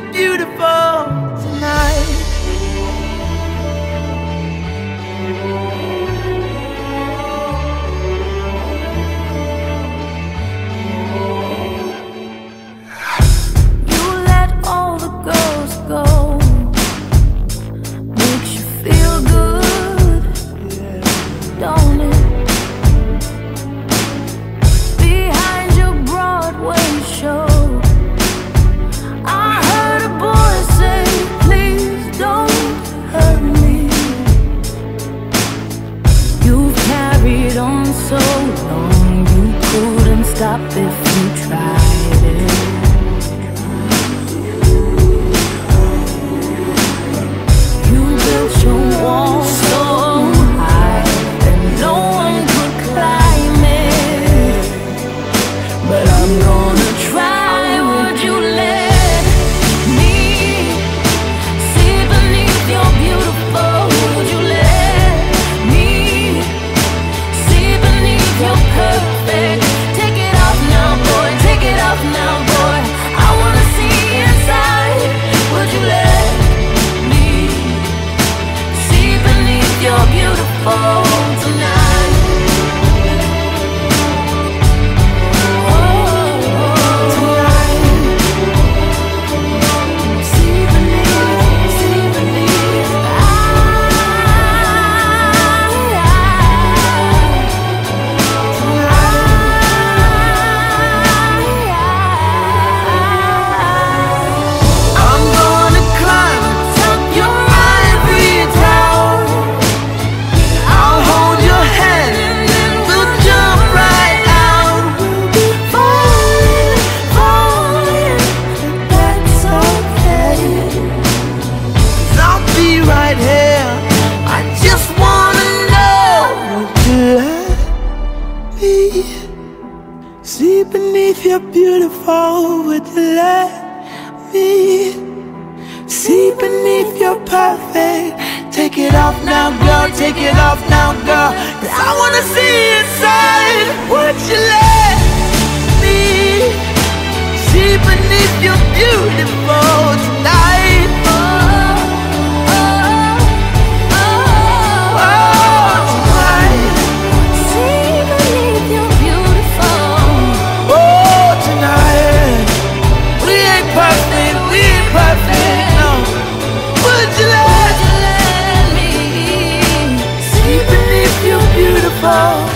beneath your beautiful long, you couldn't stop if you tried beautiful right here. I just wanna know. You let me see beneath your beautiful? Would you let me see beneath your perfect? Take it off now, girl. Take it off now, girl. Cause I wanna see inside. Would you let love.